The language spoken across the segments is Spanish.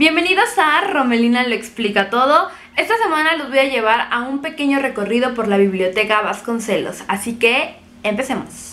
Bienvenidos a Romelina lo explica todo. Esta semana los voy a llevar a un pequeño recorrido por la biblioteca Vasconcelos, así que empecemos.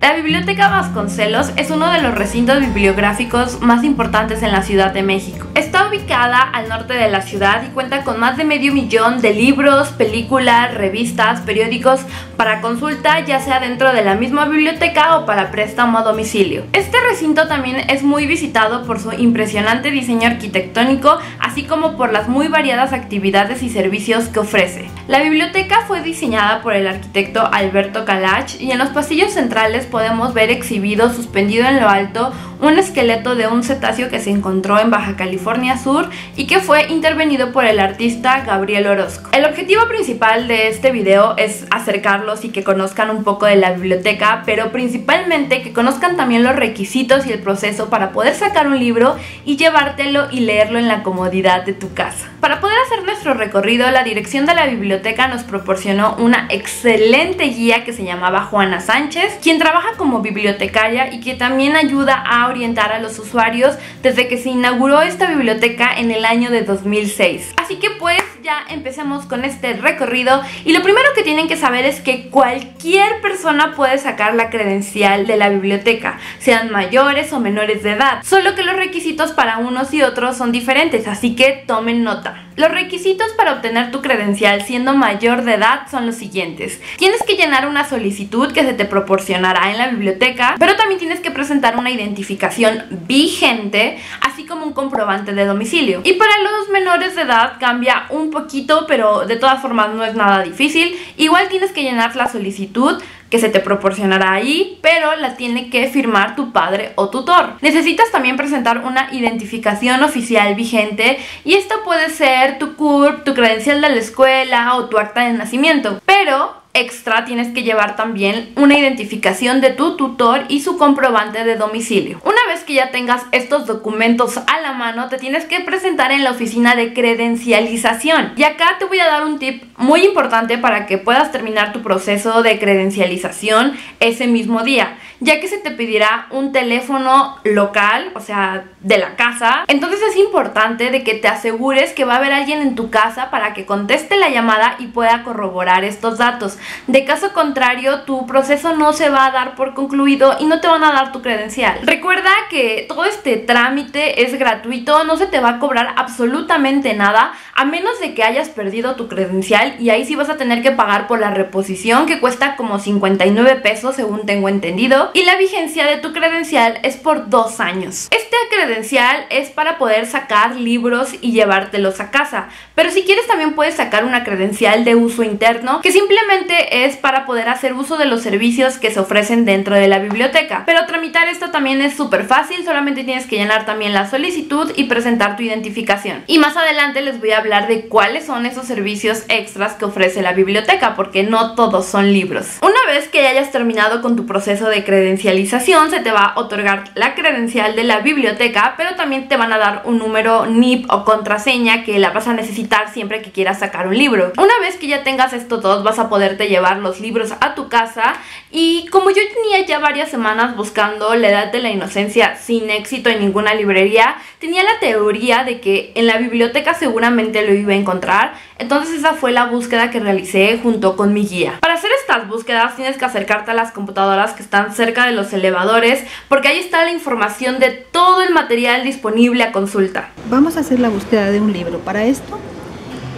La Biblioteca Vasconcelos es uno de los recintos bibliográficos más importantes en la Ciudad de México. Está ubicada al norte de la ciudad y cuenta con más de medio millón de libros, películas, revistas, periódicos para consulta ya sea dentro de la misma biblioteca o para préstamo a domicilio. Este recinto también es muy visitado por su impresionante diseño arquitectónico así como por las muy variadas actividades y servicios que ofrece. La biblioteca fue diseñada por el arquitecto Alberto Calach y en los pasillos centrales podemos ver exhibido suspendido en lo alto un esqueleto de un cetáceo que se encontró en Baja California Sur y que fue intervenido por el artista Gabriel Orozco. El objetivo principal de este video es acercarlos y que conozcan un poco de la biblioteca, pero principalmente que conozcan también los requisitos y el proceso para poder sacar un libro y llevártelo y leerlo en la comodidad de tu casa. Para poder hacer nuestro recorrido, la dirección de la biblioteca nos proporcionó una excelente guía que se llamaba Juana Sánchez, quien trabaja como bibliotecaria y que también ayuda a orientar a los usuarios desde que se inauguró esta biblioteca en el año de 2006. Así que pues ya empecemos con este recorrido y lo primero que tienen que saber es que cualquier persona puede sacar la credencial de la biblioteca, sean mayores o menores de edad, solo que los requisitos para unos y otros son diferentes, así que tomen nota. Los requisitos para obtener tu credencial siendo mayor de edad son los siguientes. Tienes que llenar una solicitud que se te proporcionará en la biblioteca, pero también tienes que presentar una identificación vigente, así como un comprobante de domicilio. Y para los menores de edad cambia un poquito, pero de todas formas no es nada difícil. Igual tienes que llenar la solicitud que se te proporcionará ahí, pero la tiene que firmar tu padre o tutor. Necesitas también presentar una identificación oficial vigente y esta puede ser tu CURP, tu credencial de la escuela o tu acta de nacimiento. Pero extra tienes que llevar también una identificación de tu tutor y su comprobante de domicilio. Una vez que ya tengas estos documentos a la mano, te tienes que presentar en la oficina de credencialización. Y acá te voy a dar un tip muy importante para que puedas terminar tu proceso de credencialización ese mismo día, ya que se te pedirá un teléfono local, o sea, de la casa. Entonces es importante de que te asegures que va a haber alguien en tu casa para que conteste la llamada y pueda corroborar estos datos. De caso contrario, tu proceso no se va a dar por concluido y no te van a dar tu credencial. Recuerda que todo este trámite es gratuito, no se te va a cobrar absolutamente nada, a menos de que hayas perdido tu credencial y ahí sí vas a tener que pagar por la reposición que cuesta como 59 pesos según tengo entendido. Y la vigencia de tu credencial es por dos años. Este credencial es para poder sacar libros y llevártelos a casa, pero si quieres también puedes sacar una credencial de uso interno que simplemente es para poder hacer uso de los servicios que se ofrecen dentro de la biblioteca. Pero tramitar esto también es súper fácil, solamente tienes que llenar también la solicitud y presentar tu identificación. Y más adelante les voy a hablar de cuáles son esos servicios extras que ofrece la biblioteca, porque no todos son libros. Una vez que hayas terminado con tu proceso de credencialización, se te va a otorgar la credencial de la biblioteca, pero también te van a dar un número NIP o contraseña que la vas a necesitar siempre que quieras sacar un libro. Una vez que ya tengas estos dos, vas a poder llevar los libros a tu casa y como yo tenía ya varias semanas buscando la edad de la inocencia sin éxito en ninguna librería, tenía la teoría de que en la biblioteca seguramente lo iba a encontrar, entonces esa fue la búsqueda que realicé junto con mi guía. Para hacer estas búsquedas tienes que acercarte a las computadoras que están cerca de los elevadores porque ahí está la información de todo el material disponible a consulta. Vamos a hacer la búsqueda de un libro. Para esto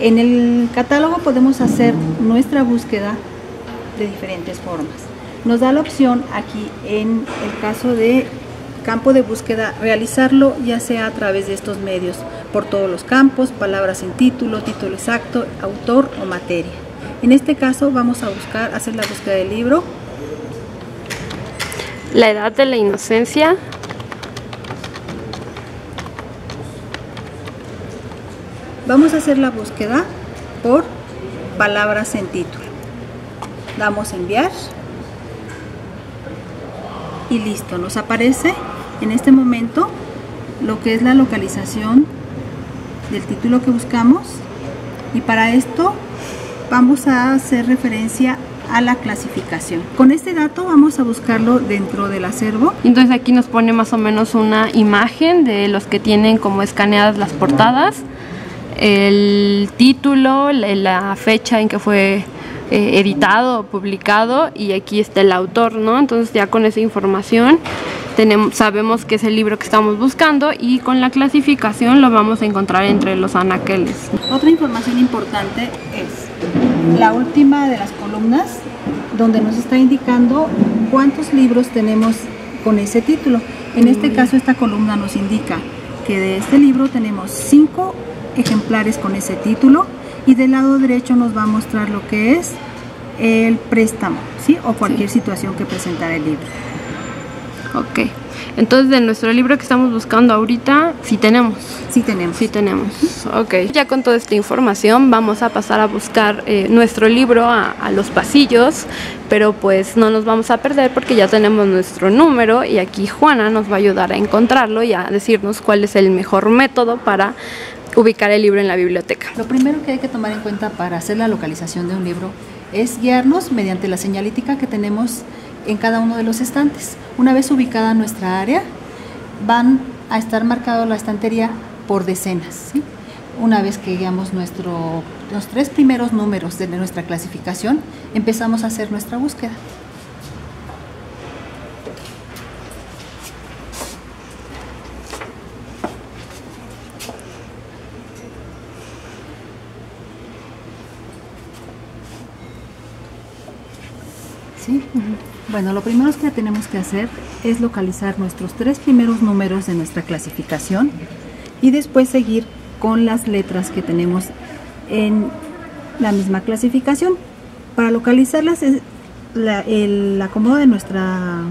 en el catálogo podemos hacer nuestra búsqueda de diferentes formas. Nos da la opción aquí en el caso de campo de búsqueda realizarlo ya sea a través de estos medios por todos los campos, palabras en título, título exacto, autor o materia. En este caso vamos a buscar hacer la búsqueda del libro. La edad de la inocencia Vamos a hacer la búsqueda por palabras en título. Damos enviar y listo, nos aparece en este momento lo que es la localización del título que buscamos y para esto vamos a hacer referencia a la clasificación. Con este dato vamos a buscarlo dentro del acervo. Entonces aquí nos pone más o menos una imagen de los que tienen como escaneadas las portadas, el título, la fecha en que fue eh, editado, publicado y aquí está el autor, ¿no? Entonces ya con esa información tenemos, sabemos que es el libro que estamos buscando y con la clasificación lo vamos a encontrar entre los anaqueles. Otra información importante es la última de las columnas donde nos está indicando cuántos libros tenemos con ese título. En este caso esta columna nos indica que de este libro tenemos cinco ejemplares con ese título y del lado derecho nos va a mostrar lo que es el préstamo, ¿sí? O cualquier situación que presentara el libro. Ok. Entonces, de nuestro libro que estamos buscando ahorita, sí tenemos. Sí tenemos. Sí tenemos. Ok. Ya con toda esta información vamos a pasar a buscar eh, nuestro libro a, a, los pasillos, pero pues no nos vamos a perder porque ya tenemos nuestro número y aquí Juana nos va a ayudar a encontrarlo y a decirnos cuál es el mejor método para ubicar el libro en la biblioteca. Lo primero que hay que tomar en cuenta para hacer la localización de un libro es guiarnos mediante la señalítica que tenemos en cada uno de los estantes. Una vez ubicada nuestra área, van a estar marcado la estantería por decenas. Una vez que guiamos nuestro, los tres primeros números de nuestra clasificación, empezamos a hacer nuestra búsqueda. Bueno, lo primero que tenemos que hacer es localizar nuestros tres primeros números de nuestra clasificación y después seguir con las letras que tenemos en la misma clasificación. Para localizarlas, el acomodo de nuestra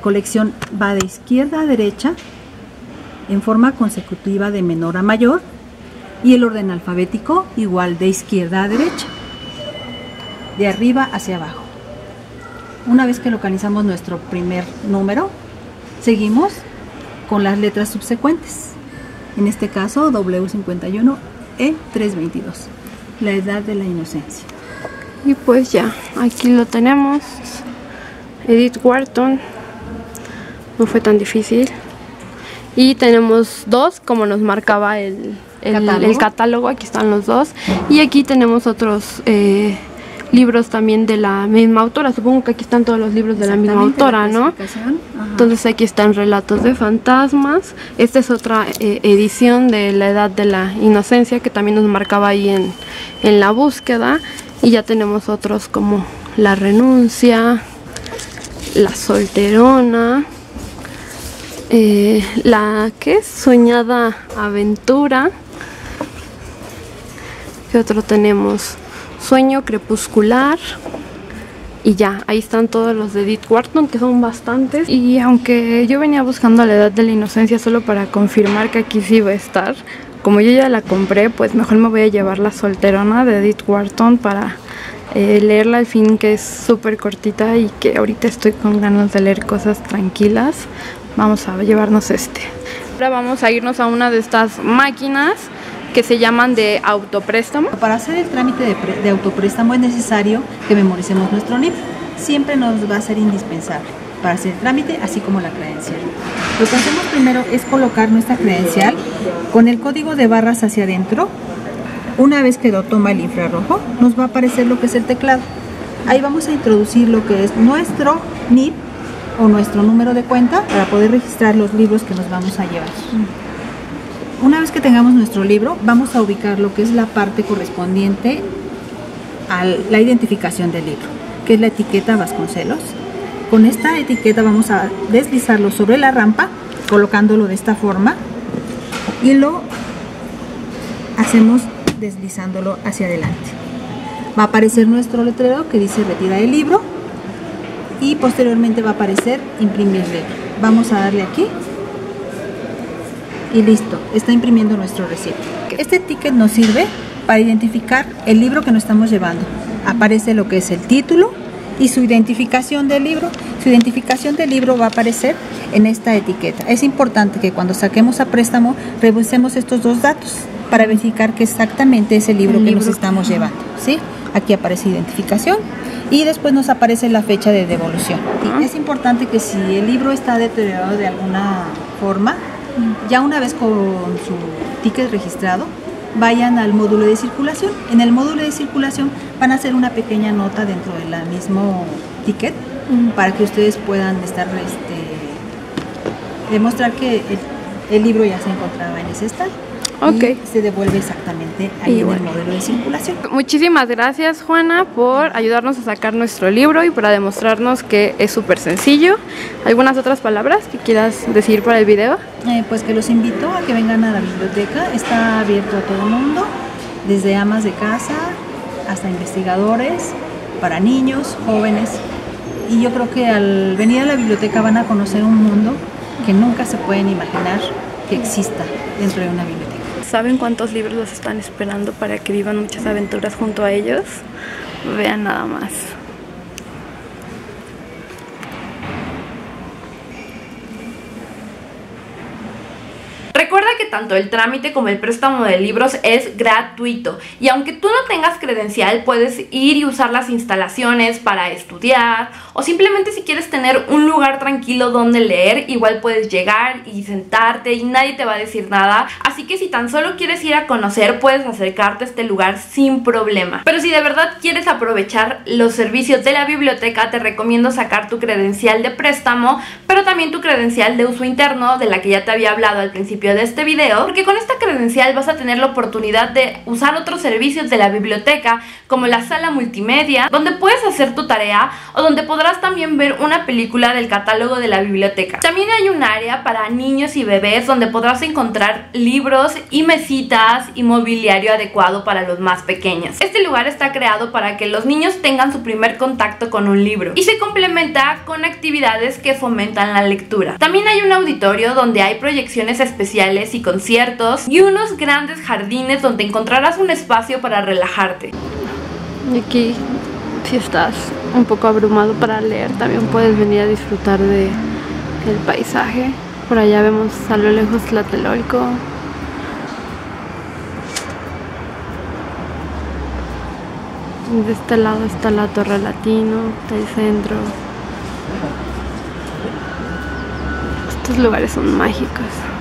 colección va de izquierda a derecha en forma consecutiva de menor a mayor y el orden alfabético igual de izquierda a derecha, de arriba hacia abajo. Una vez que localizamos nuestro primer número, seguimos con las letras subsecuentes. En este caso, W51E322, la edad de la inocencia. Y pues ya, aquí lo tenemos. Edith Wharton. No fue tan difícil. Y tenemos dos, como nos marcaba el, el, catálogo. Aquí están los dos. Y aquí tenemos otros eh, libros también de la misma autora. Supongo que aquí están todos los libros de la misma autora, ¿no? Entonces aquí están Relatos de Fantasmas. Esta es otra eh, edición de La Edad de la Inocencia que también nos marcaba ahí en, en la búsqueda. Y ya tenemos otros como La Renuncia, La Solterona. Eh, la que es soñada aventura ¿Qué otro tenemos? Sueño crepuscular. Y ya, ahí están todos los de Edith Wharton, que son bastantes. Y aunque yo venía buscando la edad de la inocencia solo para confirmar que aquí sí iba a estar, como yo ya la compré, pues mejor me voy a llevar la solterona de Edith Wharton para eh, leerla al fin, que es súper cortita y que ahorita estoy con ganas de leer cosas tranquilas. Vamos a llevarnos este. Ahora vamos a irnos a una de estas máquinas que se llaman de autopréstamo. Para hacer el trámite de, de autopréstamo es necesario que memoricemos nuestro NIP. Siempre nos va a ser indispensable para hacer el trámite, así como la credencial. Lo que hacemos primero es colocar nuestra credencial con el código de barras hacia adentro. Una vez que lo toma el infrarrojo, nos va a aparecer lo que es el teclado. Ahí vamos a introducir lo que es nuestro NIP o nuestro número de cuenta para poder registrar los libros que nos vamos a llevar. Una vez que tengamos nuestro libro, vamos a ubicar lo que es la parte correspondiente a la identificación del libro, que es la etiqueta Vasconcelos. Con esta etiqueta vamos a deslizarlo sobre la rampa, colocándolo de esta forma, y lo hacemos deslizándolo hacia adelante. Va a aparecer nuestro letrero que dice retira el libro y posteriormente va a aparecer imprimir libro. Vamos a darle aquí y listo, está imprimiendo nuestro recibo. Este ticket nos sirve para identificar el libro que nos estamos llevando. Aparece lo que es el título y su identificación del libro. Su identificación del libro va a aparecer en esta etiqueta. Es importante que cuando saquemos a préstamo revisemos estos dos datos para verificar que exactamente es el libro que nos estamos llevando. ¿sí? Aquí aparece identificación y después nos aparece la fecha de devolución. es importante que si el libro está deteriorado de alguna forma, ya una vez con su ticket registrado, vayan al módulo de circulación. En el módulo de circulación van a hacer una pequeña nota dentro del mismo ticket para que ustedes puedan estar, este, demostrar que el, libro ya se encontraba en ese estado. Y se devuelve exactamente ahí en el modelo de circulación. Muchísimas gracias Juana por ayudarnos a sacar nuestro libro y para demostrarnos que es súper sencillo. ¿Algunas otras palabras que quieras decir para el video? Eh, pues que los invito a que vengan a la biblioteca. Está abierto a todo mundo, desde amas de casa hasta investigadores, para niños, jóvenes. Y yo creo que al venir a la biblioteca van a conocer un mundo que nunca se pueden imaginar que exista dentro de una biblioteca. ¿Saben cuántos libros los están esperando para que vivan muchas aventuras junto a ellos? Vean nada más. que tanto el trámite como el préstamo de libros es gratuito. Y aunque tú no tengas credencial puedes ir y usar las instalaciones para estudiar o simplemente si quieres tener un lugar tranquilo donde leer igual puedes llegar y sentarte y nadie te va a decir nada. Así que si tan solo quieres ir a conocer puedes acercarte a este lugar sin problema. Pero si de verdad quieres aprovechar los servicios de la biblioteca te recomiendo sacar tu credencial de préstamo pero también tu credencial de uso interno de la que ya te había hablado al principio de este este porque con esta credencial vas a tener la oportunidad de usar otros servicios de la biblioteca como la sala multimedia donde puedes hacer tu tarea o donde podrás también ver una película del catálogo de la biblioteca. También hay un área para niños y bebés donde podrás encontrar libros y mesitas y mobiliario adecuado para los más pequeños. Este lugar está creado para que los niños tengan su primer contacto con un libro y se complementa con actividades que fomentan la lectura. También hay un auditorio donde hay proyecciones especiales y conciertos y unos grandes jardines donde encontrarás un espacio para relajarte. Y aquí, si estás un poco abrumado para leer, también puedes venir a disfrutar de paisaje. Por allá vemos a lo lejos Tlatelolco. De este lado está la Torre Latino, el centro. Estos lugares son mágicos.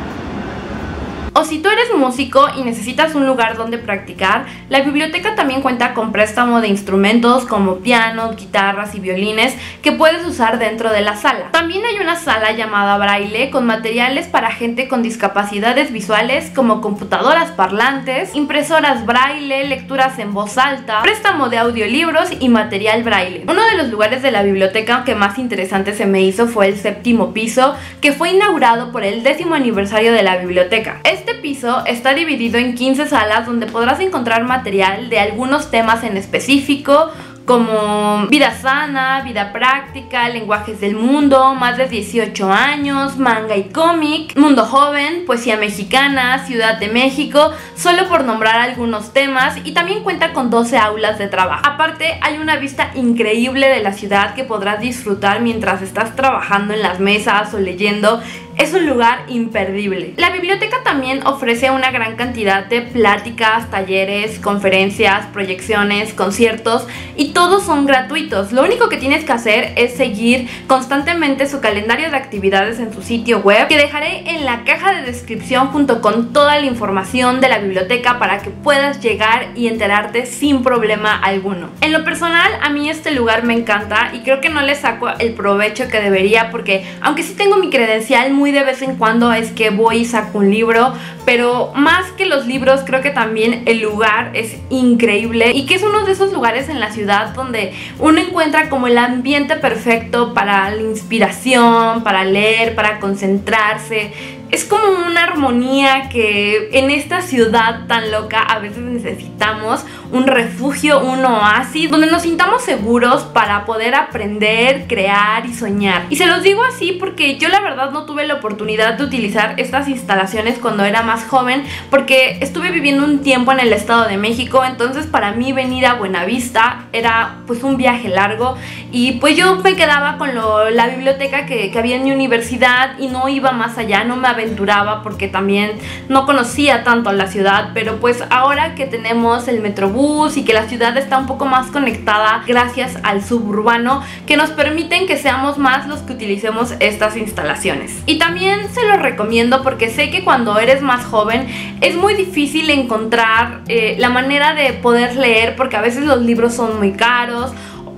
Si tú eres músico y necesitas un lugar donde practicar, la biblioteca también cuenta con préstamo de instrumentos como pianos, guitarras y violines que puedes usar dentro de la sala. También hay una sala llamada Braille con materiales para gente con discapacidades visuales como computadoras parlantes, impresoras Braille, lecturas en voz alta, préstamo de audiolibros y material Braille. Uno de los lugares de la biblioteca que más interesante se me hizo fue el séptimo piso que fue inaugurado por el décimo aniversario de la biblioteca. Este piso está dividido en 15 salas donde podrás encontrar material de algunos temas en específico como vida sana, vida práctica, lenguajes del mundo, más de 18 años, manga y cómic, mundo joven, poesía mexicana, Ciudad de México, solo por nombrar algunos temas y también cuenta con 12 aulas de trabajo. Aparte hay una vista increíble de la ciudad que podrás disfrutar mientras estás trabajando en las mesas o leyendo es un lugar imperdible. La biblioteca también ofrece una gran cantidad de pláticas, talleres, conferencias, proyecciones, conciertos y todos son gratuitos. Lo único que tienes que hacer es seguir constantemente su calendario de actividades en su sitio web que dejaré en la caja de descripción junto con toda la información de la biblioteca para que puedas llegar y enterarte sin problema alguno. En lo personal a mí este lugar me encanta y creo que no le saco el provecho que debería porque aunque sí tengo mi credencial de vez en cuando es que voy y saco un libro, pero más que los libros creo que también el lugar es increíble y que es uno de esos lugares en la ciudad donde uno encuentra como el ambiente perfecto para la inspiración, para leer, para concentrarse es como una armonía que en esta ciudad tan loca a veces necesitamos un refugio, un oasis, donde nos sintamos seguros para poder aprender, crear y soñar. Y se los digo así porque yo la verdad no tuve la oportunidad de utilizar estas instalaciones cuando era más joven, porque estuve viviendo un tiempo en el Estado de México, entonces para mí venir a Buenavista era pues un viaje largo y pues yo me quedaba con la biblioteca que, que había en mi universidad y no iba más allá, no me aventuraba porque también no conocía tanto la ciudad, pero pues ahora que tenemos el Metrobús y que la ciudad está un poco más conectada gracias al suburbano, que nos permiten que seamos más los que utilicemos estas instalaciones. Y también se lo recomiendo porque sé que cuando eres más joven es muy difícil encontrar eh, la manera de poder leer porque a veces los libros son muy caros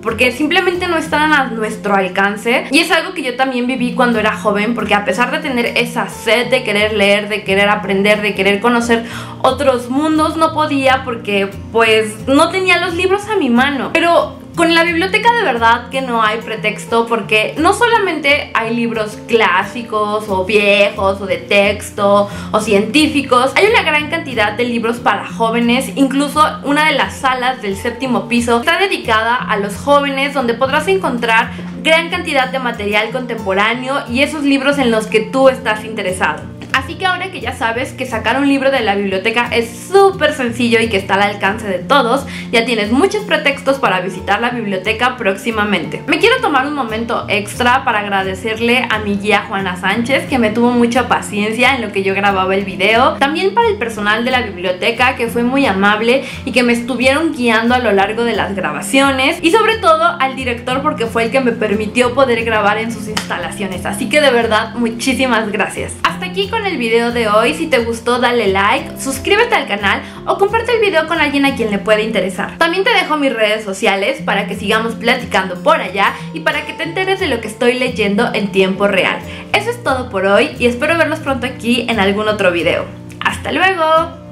porque simplemente no están a nuestro alcance. Y es algo que yo también viví cuando era joven, porque a pesar de tener esa sed de querer leer, de querer aprender, de querer conocer otros mundos, no podía porque pues no tenía los libros a mi mano. Pero con la biblioteca de verdad que no hay pretexto porque no solamente hay libros clásicos o viejos o de texto o científicos, hay una gran cantidad de libros para jóvenes, incluso una de las salas del séptimo piso está dedicada a los jóvenes donde podrás encontrar gran cantidad de material contemporáneo y esos libros en los que tú estás interesado. Así que ahora que ya sabes que sacar un libro de la biblioteca es súper sencillo y que está al alcance de todos, ya tienes muchos pretextos para visitar la biblioteca próximamente. Me quiero tomar un momento extra para agradecerle a mi guía Juana Sánchez que me tuvo mucha paciencia en lo que yo grababa el video. También para el personal de la biblioteca que fue muy amable y que me estuvieron guiando a lo largo de las grabaciones. Y sobre todo al director porque fue el que me permitió poder grabar en sus instalaciones. Así que de verdad muchísimas gracias. Hasta aquí con el video de hoy. Si te gustó, dale like, suscríbete al canal o comparte el video con alguien a quien le pueda interesar. También te dejo mis redes sociales para que sigamos platicando por allá y para que te enteres de lo que estoy leyendo en tiempo real. Eso es todo por hoy y espero verlos pronto aquí en algún otro video. ¡Hasta luego!